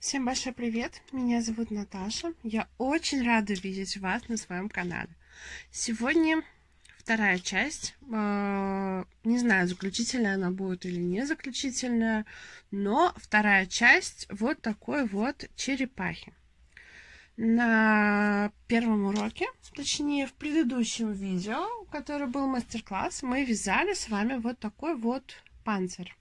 Всем большой привет! Меня зовут Наташа. Я очень рада видеть вас на своем канале. Сегодня вторая часть. Э, не знаю, заключительная она будет или не заключительная, но вторая часть вот такой вот черепахи. На первом уроке, точнее в предыдущем видео, который был мастер-класс, мы вязали с вами вот такой вот панцирь.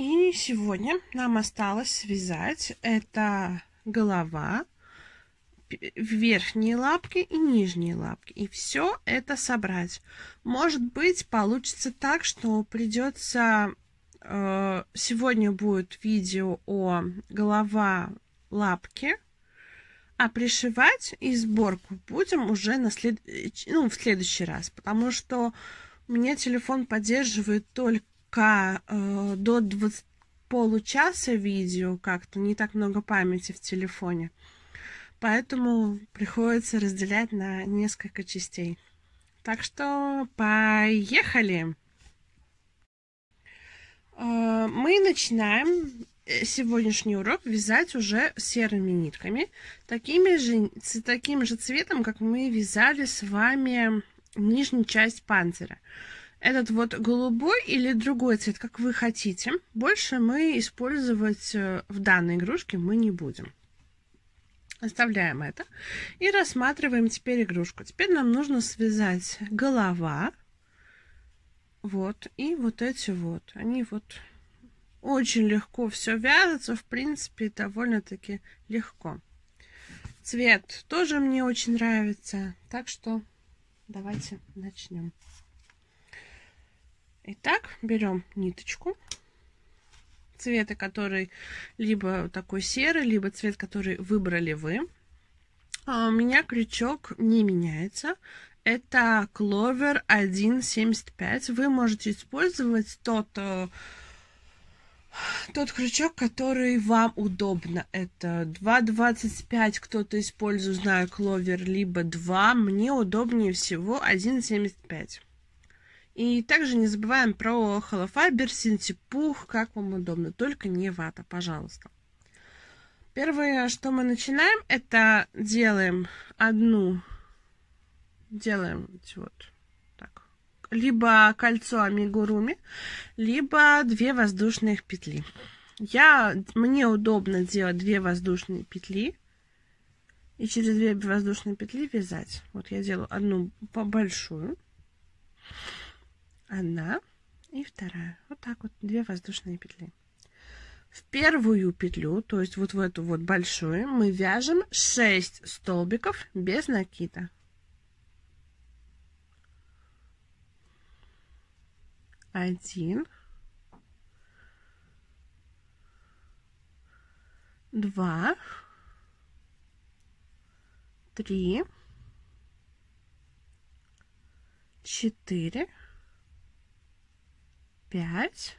И сегодня нам осталось связать это голова, верхние лапки и нижние лапки. И все это собрать. Может быть, получится так, что придется... Э, сегодня будет видео о голова лапки, а пришивать и сборку будем уже на след... ну, в следующий раз, потому что у меня телефон поддерживает только пока э, до 20 получаса видео как-то, не так много памяти в телефоне. Поэтому приходится разделять на несколько частей. Так что поехали! Э, мы начинаем э, сегодняшний урок вязать уже серыми нитками, такими же, с таким же цветом, как мы вязали с вами нижнюю часть панциря этот вот голубой или другой цвет, как вы хотите. Больше мы использовать э, в данной игрушке мы не будем. Оставляем это и рассматриваем теперь игрушку. Теперь нам нужно связать голова, вот, и вот эти вот. Они вот очень легко все вяжется, в принципе, довольно-таки легко. Цвет тоже мне очень нравится, так что давайте начнем. Итак, берем ниточку цвета, который либо такой серый, либо цвет, который выбрали вы. А у меня крючок не меняется. Это Clover 1.75. Вы можете использовать тот, э, тот крючок, который вам удобно. Это 2.25, кто-то использует, знаю, Clover, либо 2. Мне удобнее всего 1.75. И также не забываем про холофайбер, синтепух, как вам удобно, только не вата, пожалуйста. Первое, что мы начинаем, это делаем одну, делаем вот так, либо кольцо амигуруми, либо две воздушные петли. Я, мне удобно делать две воздушные петли и через две воздушные петли вязать. Вот я делаю одну большую, одна и вторая. Вот так вот, две воздушные петли. В первую петлю, то есть вот в эту вот большую, мы вяжем 6 столбиков без накида. Один, два, три, четыре, пять,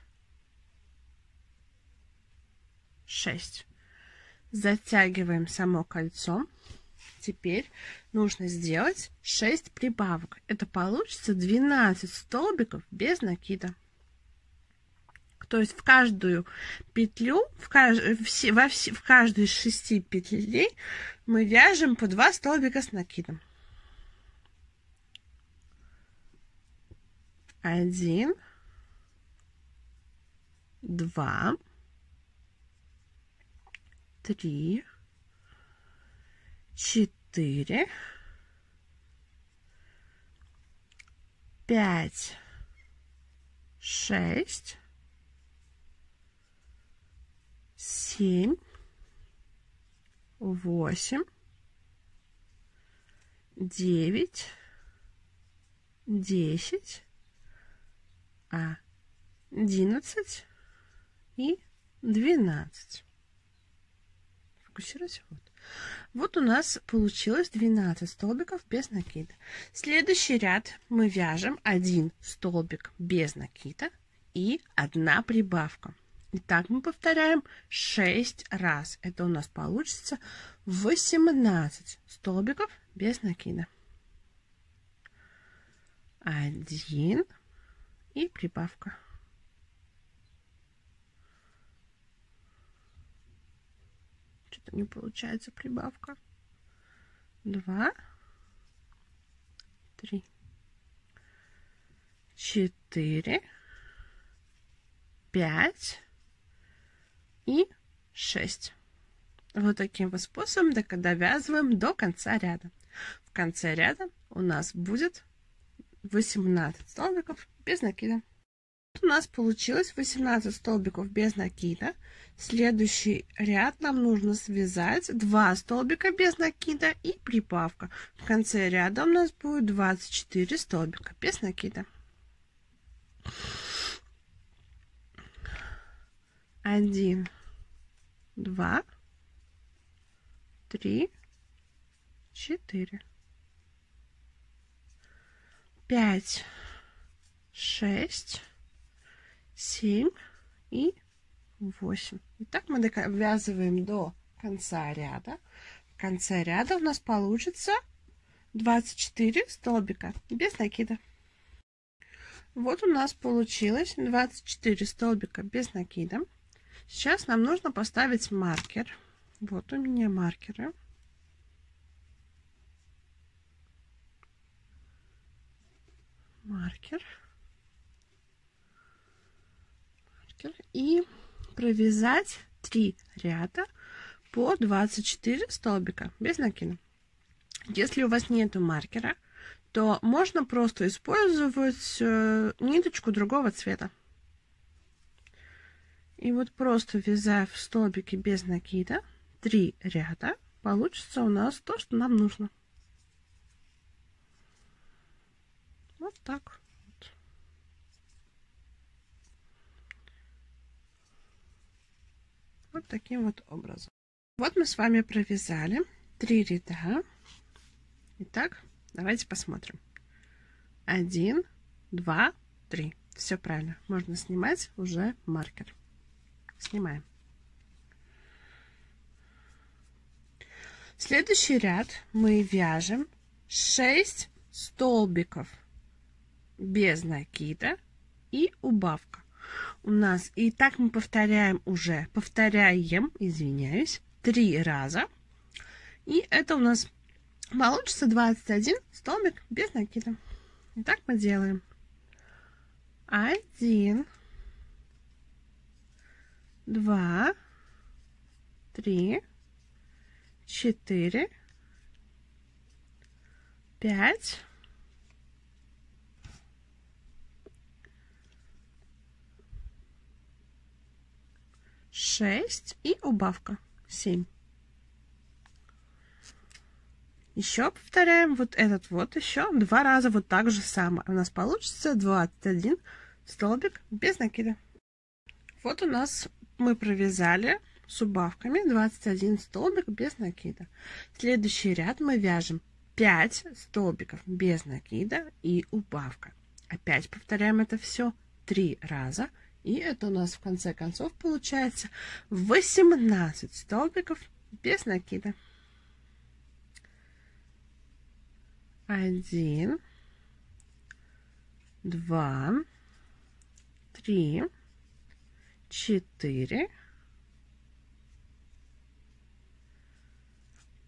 шесть. Затягиваем само кольцо. Теперь нужно сделать 6 прибавок. Это получится 12 столбиков без накида. То есть в каждую петлю, в, кажд... в, во вс... в каждую из шести петлей мы вяжем по 2 столбика с накидом. Один, два, три, четыре, пять, шесть, семь, восемь, девять, десять, одиннадцать, и 12. Фокусируйся. Вот. Вот у нас получилось 12 столбиков без накида. Следующий ряд мы вяжем один столбик без накида и одна прибавка. И так мы повторяем 6 раз. Это у нас получится 18 столбиков без накида. Один и прибавка. Что-то не получается прибавка. Два. Три. Четыре. Пять. И шесть. Вот таким вот способом довязываем до конца ряда. В конце ряда у нас будет 18 столбиков без накида. У нас получилось 18 столбиков без накида. Следующий ряд нам нужно связать 2 столбика без накида и прибавка. В конце ряда у нас будет 24 столбика без накида. Один, два, три, четыре, пять, шесть, семь и восемь. Итак, мы довязываем до конца ряда. В конце ряда у нас получится 24 столбика без накида. Вот у нас получилось 24 столбика без накида. Сейчас нам нужно поставить маркер. Вот у меня маркеры. Маркер. Маркер. И провязать 3 ряда по 24 столбика без накида. Если у вас нету маркера, то можно просто использовать э, ниточку другого цвета. И вот просто вязав столбики без накида, три ряда, получится у нас то, что нам нужно. Вот так. Вот таким вот образом. Вот мы с вами провязали три ряда. Итак, давайте посмотрим. Один, два, три. Все правильно. Можно снимать уже маркер. Снимаем. Следующий ряд мы вяжем 6 столбиков без накида и убавка. У нас и так мы повторяем уже, повторяем, извиняюсь, три раза. И это у нас получится 21 столбик без накида. Итак, мы делаем один, два, три, четыре, пять, шесть и убавка семь. Еще повторяем вот этот вот еще два раза вот так же самое. У нас получится 21 столбик без накида. Вот у нас мы провязали с убавками 21 столбик без накида. Следующий ряд мы вяжем 5 столбиков без накида и убавка. Опять повторяем это все 3 раза. И это у нас в конце концов получается 18 столбиков без накида. Один, два, три, четыре,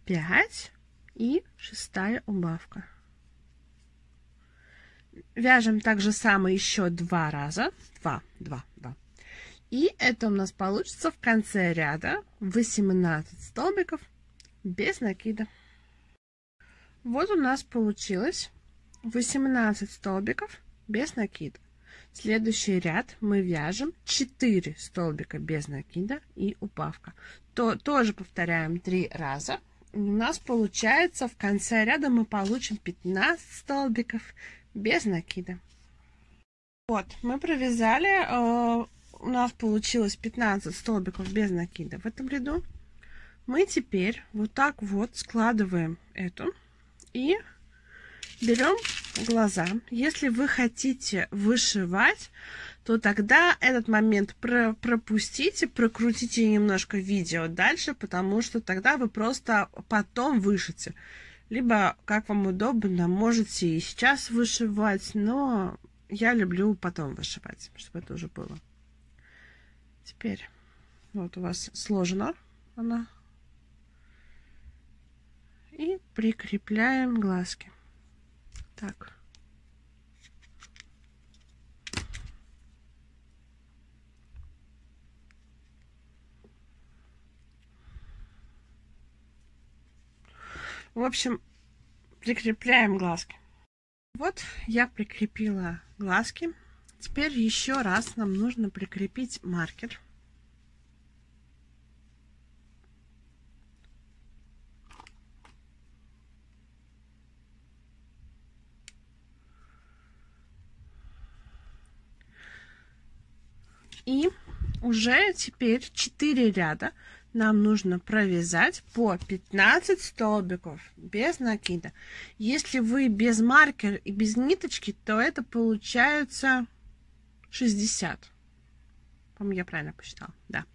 5 и шестая убавка. Вяжем так же самое еще два раза. Два, два, два. И это у нас получится в конце ряда 18 столбиков без накида. Вот у нас получилось 18 столбиков без накида. Следующий ряд мы вяжем 4 столбика без накида и убавка. То, тоже повторяем 3 раза у нас получается в конце ряда мы получим 15 столбиков без накида. Вот, мы провязали, э, у нас получилось 15 столбиков без накида в этом ряду. Мы теперь вот так вот складываем эту и берем глаза. Если вы хотите вышивать, то тогда этот момент про пропустите, прокрутите немножко видео дальше, потому что тогда вы просто потом вышите либо, как вам удобно, можете и сейчас вышивать, но я люблю потом вышивать, чтобы это уже было. Теперь вот у вас сложена она. И прикрепляем глазки. Так. В общем, прикрепляем глазки. Вот я прикрепила глазки. Теперь еще раз нам нужно прикрепить маркер. И уже теперь 4 ряда нам нужно провязать по 15 столбиков без накида. Если вы без маркера и без ниточки, то это получается 60. По-моему, я правильно посчитала, да.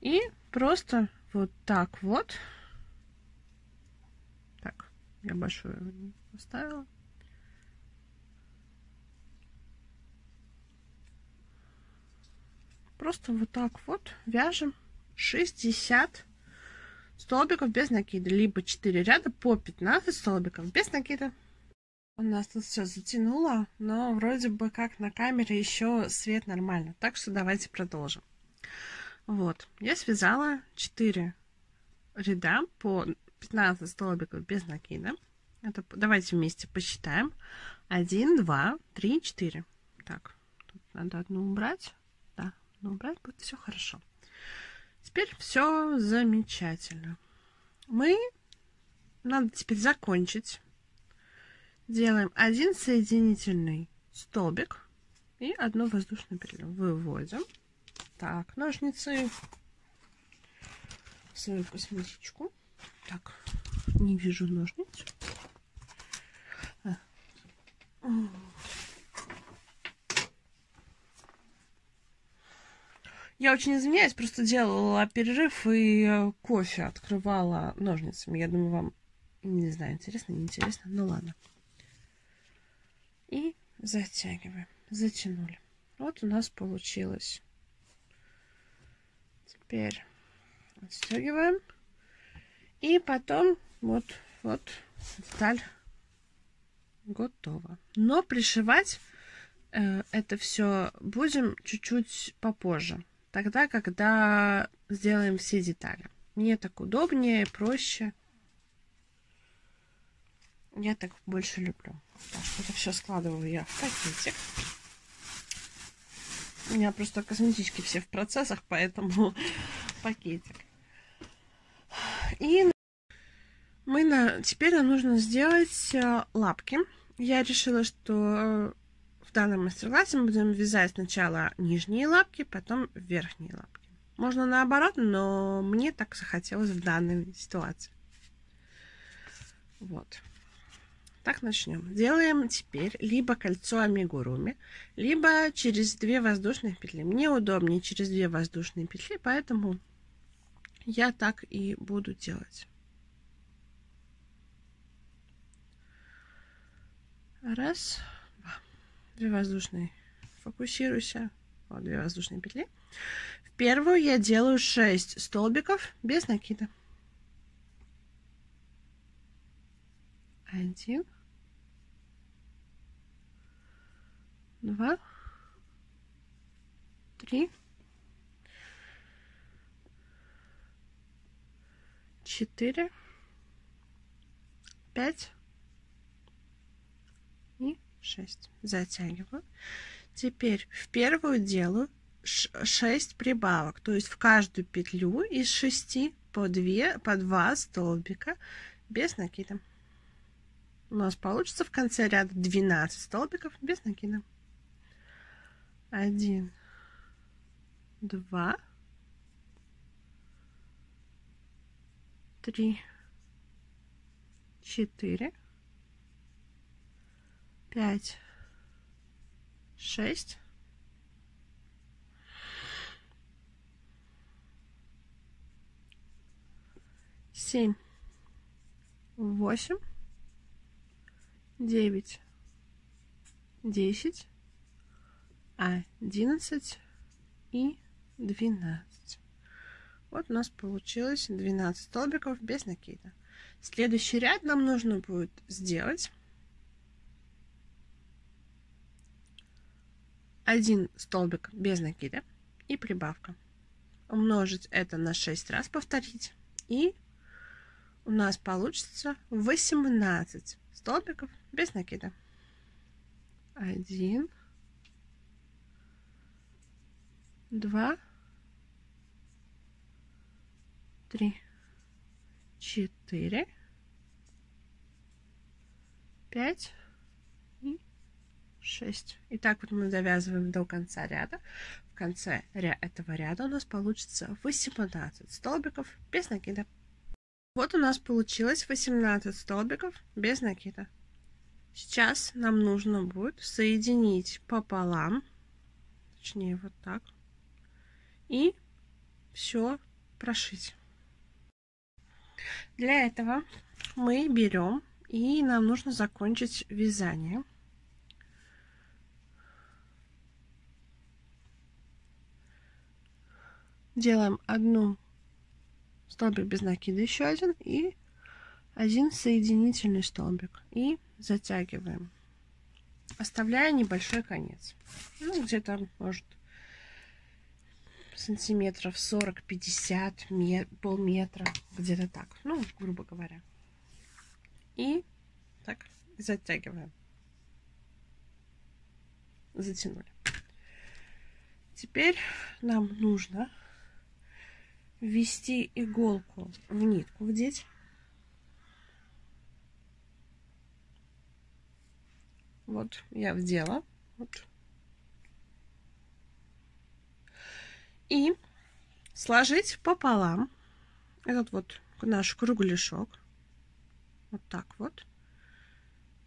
И просто вот так вот. Так, я большую поставила. Просто вот так вот вяжем 60 столбиков без накида, либо 4 ряда по 15 столбиков без накида. У нас тут все затянуло, но вроде бы как на камере еще свет нормально. Так что давайте продолжим. Вот, я связала 4 ряда по 15 столбиков без накида. Это, давайте вместе посчитаем. 1, 2, 3, 4. Так, тут надо одну убрать. Да, одну убрать, будет все хорошо. Теперь все замечательно. Мы, надо теперь закончить. Делаем один соединительный столбик и одну воздушную петлю. Выводим. Так, ножницы свою косметичку. Так, не вижу ножниц. А. Я очень извиняюсь, просто делала перерыв и э, кофе открывала ножницами. Я думаю, вам, не знаю, интересно, не интересно. Ну ладно. И затягиваем. Затянули. Вот у нас получилось. Теперь отстегиваем. И потом вот, вот деталь готова. Но пришивать э, это все будем чуть-чуть попозже тогда, когда сделаем все детали. Мне так удобнее, проще. Я так больше люблю. Так, это все складываю я в пакетик. У меня просто косметички все в процессах, поэтому пакетик. И мы на... теперь нам нужно сделать э, лапки. Я решила, что в данном мастер-классе мы будем вязать сначала нижние лапки, потом верхние лапки. Можно наоборот, но мне так захотелось в данной ситуации. Вот. Так начнем. Делаем теперь либо кольцо амигуруми, либо через две воздушные петли. Мне удобнее через две воздушные петли, поэтому я так и буду делать. Раз, две воздушные. Фокусируйся. Вот две воздушные петли. В первую я делаю 6 столбиков без накида. Один. Два. Три. Четыре. Пять. 6. Затягиваю. Теперь в первую делаю 6 прибавок, то есть в каждую петлю из 6 по 2, по 2 столбика без накида. У нас получится в конце ряда 12 столбиков без накида. 1, 2, 3, 4, пять, шесть, семь, восемь, девять, десять, одиннадцать и двенадцать. Вот у нас получилось 12 столбиков без накида. Следующий ряд нам нужно будет сделать 1 столбик без накида и прибавка. Умножить это на 6 раз, повторить. И у нас получится 18 столбиков без накида. 1, 2, 3, 4, 5, 6. И так вот мы завязываем до конца ряда. В конце ря этого ряда у нас получится 18 столбиков без накида. Вот у нас получилось 18 столбиков без накида. Сейчас нам нужно будет соединить пополам, точнее вот так, и все прошить. Для этого мы берем и нам нужно закончить вязание. Делаем одну столбик без накида, еще один и один соединительный столбик и затягиваем, оставляя небольшой конец. Ну, где-то, может, сантиметров 40-50, полметра, где-то так, ну, грубо говоря. И так затягиваем. Затянули. Теперь нам нужно ввести иголку в нитку, вдеть. Вот я вдела. Вот. И сложить пополам этот вот наш кругляшок. Вот так вот.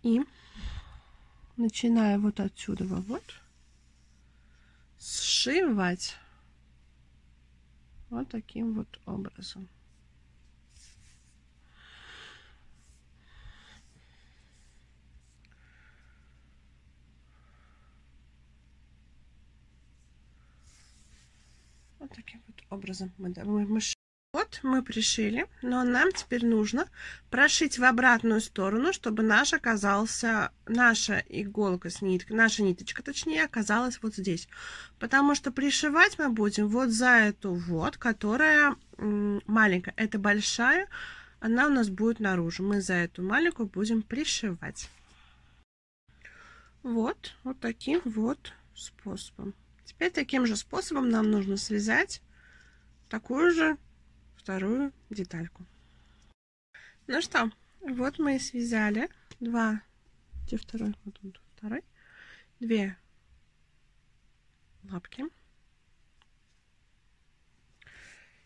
И начиная вот отсюда вот сшивать вот таким вот образом. Вот таким вот образом мы, мы, мы вот мы пришили, но нам теперь нужно прошить в обратную сторону, чтобы наш оказался, наша иголка с ниткой, наша ниточка, точнее, оказалась вот здесь. Потому что пришивать мы будем вот за эту вот, которая маленькая. Это большая, она у нас будет наружу. Мы за эту маленькую будем пришивать. Вот, вот таким вот способом. Теперь таким же способом нам нужно связать такую же вторую детальку. Ну что, вот мы и связали два, где второй, вот он, второй, две лапки.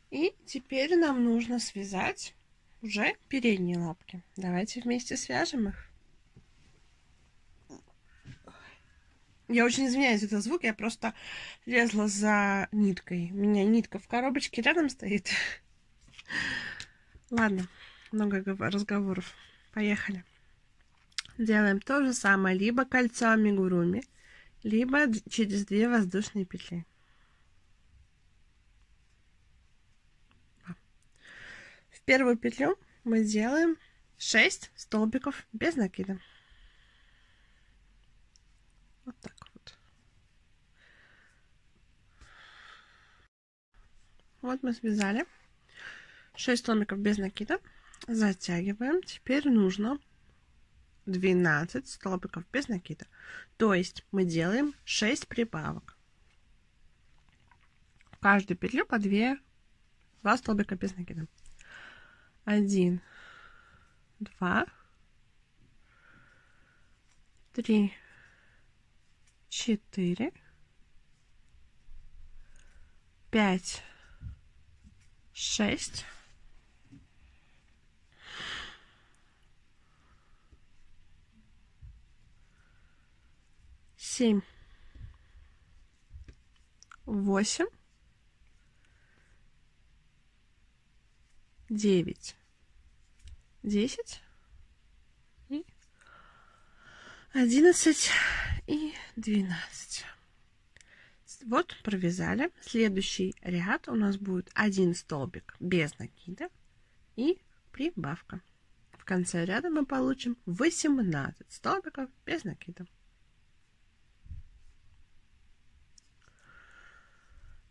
И теперь нам нужно связать уже передние лапки. Давайте вместе свяжем их. Я очень извиняюсь за этот звук, я просто лезла за ниткой. У меня нитка в коробочке рядом стоит. Ладно, много разговоров. Поехали. Делаем то же самое либо кольцо амигуруми, либо через две воздушные петли. В первую петлю мы делаем 6 столбиков без накида. Вот так вот. Вот мы связали 6 столбиков без накида. Затягиваем. Теперь нужно 12 столбиков без накида. То есть мы делаем 6 прибавок. В каждую петлю по 2, 2 столбика без накида. 1, 2, 3, четыре, пять, шесть, семь, восемь, девять, десять и одиннадцать и 12. Вот провязали. Следующий ряд у нас будет один столбик без накида и прибавка. конце ряда мы получим 18 столбиков без накида.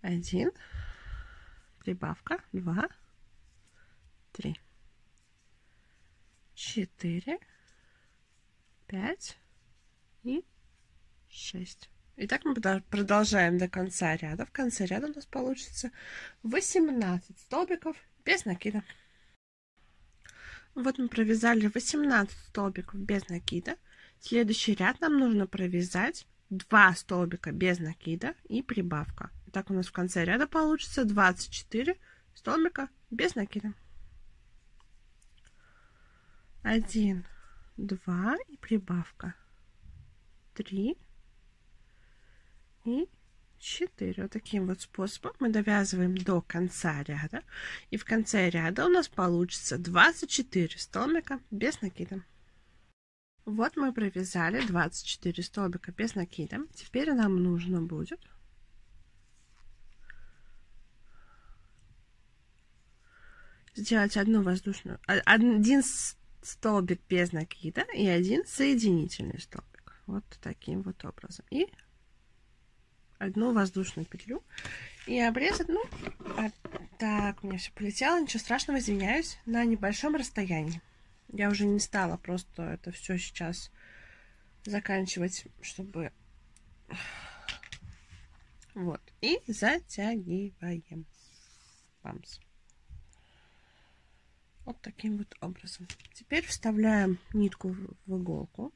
Один, прибавка, два, три, четыре, пять и шесть. Итак, мы продолжаем до конца ряда. В конце ряда у нас получится 18 столбиков без накида. Вот мы провязали 18 столбиков без накида. Следующий ряд нам нужно провязать 2 столбика без накида и прибавка. Так у нас в конце ряда получится 24 столбика без накида. 1, 2 и прибавка. 3 и 4. Вот таким вот способом мы довязываем до конца ряда. И в конце ряда у нас получится 24 столбика без накида. Вот мы провязали 24 столбика без накида. Теперь нам нужно будет сделать одну воздушную, а, один столбик без накида и один соединительный столбик. Вот таким вот образом. И одну воздушную петлю и обрезать, ну, а, так, у меня все полетело, ничего страшного, извиняюсь, на небольшом расстоянии. Я уже не стала просто это все сейчас заканчивать, чтобы... Вот, и затягиваем. Памс. Вот таким вот образом. Теперь вставляем нитку в иголку.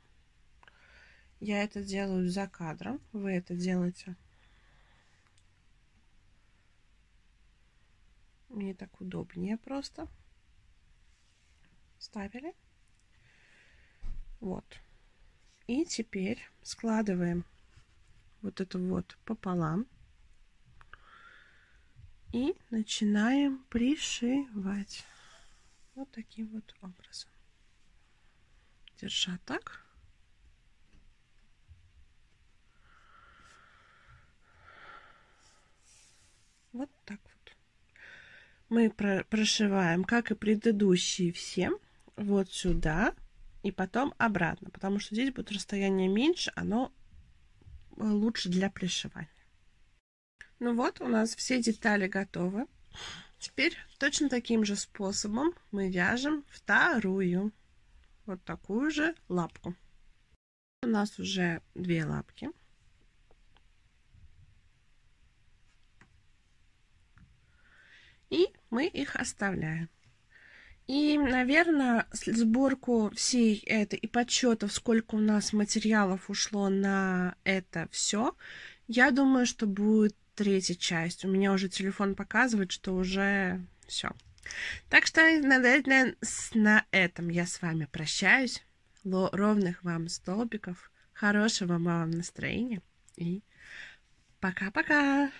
Я это делаю за кадром. Вы это делаете Мне так удобнее просто. Ставили. Вот. И теперь складываем вот это вот пополам. И начинаем пришивать. Вот таким вот образом. Держа так. Вот так вот мы прошиваем, как и предыдущие все, вот сюда и потом обратно, потому что здесь будет расстояние меньше, оно э, лучше для пришивания. Ну вот, у нас все детали готовы. Теперь точно таким же способом мы вяжем вторую, вот такую же лапку. У нас уже две лапки. И мы их оставляем. И, наверное, сборку всей этой и подсчетов, сколько у нас материалов ушло на это все, я думаю, что будет третья часть. У меня уже телефон показывает, что уже все. Так что на, на, на этом я с вами прощаюсь. Ровных вам столбиков, хорошего вам настроения и пока-пока!